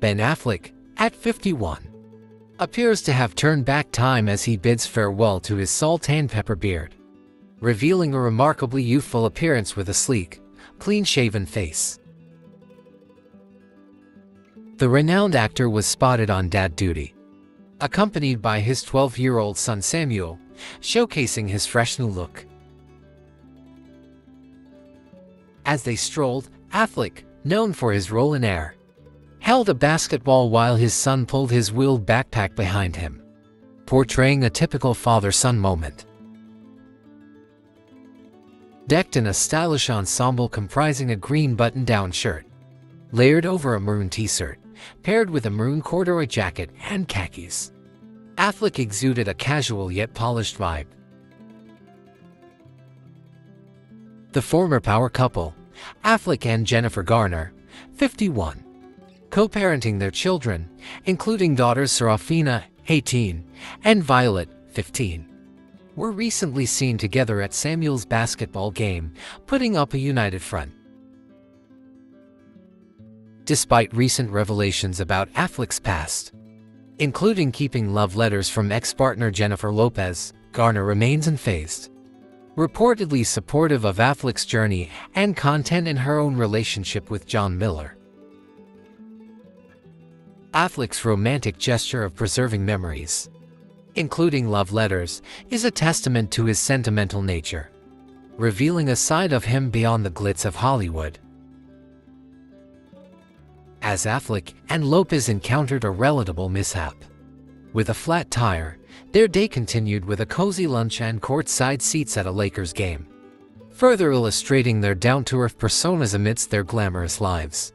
Ben Affleck, at 51, appears to have turned back time as he bids farewell to his salt and pepper beard, revealing a remarkably youthful appearance with a sleek, clean-shaven face. The renowned actor was spotted on dad duty, accompanied by his 12-year-old son Samuel, showcasing his fresh new look. As they strolled, Affleck, known for his role in Air, held a basketball while his son pulled his wheeled backpack behind him, portraying a typical father-son moment. Decked in a stylish ensemble comprising a green button-down shirt, layered over a maroon t-shirt, paired with a maroon corduroy jacket and khakis. Affleck exuded a casual yet polished vibe. The former power couple, Affleck and Jennifer Garner, 51, co-parenting their children, including daughters Seraphina, 18, and Violet, 15, were recently seen together at Samuel's basketball game, putting up a united front. Despite recent revelations about Affleck's past, including keeping love letters from ex-partner Jennifer Lopez, Garner remains unfazed reportedly supportive of Affleck's journey and content in her own relationship with John Miller. Affleck's romantic gesture of preserving memories, including love letters, is a testament to his sentimental nature, revealing a side of him beyond the glitz of Hollywood. As Affleck and Lopez encountered a relatable mishap. With a flat tire, their day continued with a cozy lunch and courtside seats at a Lakers game, further illustrating their down-to-earth personas amidst their glamorous lives.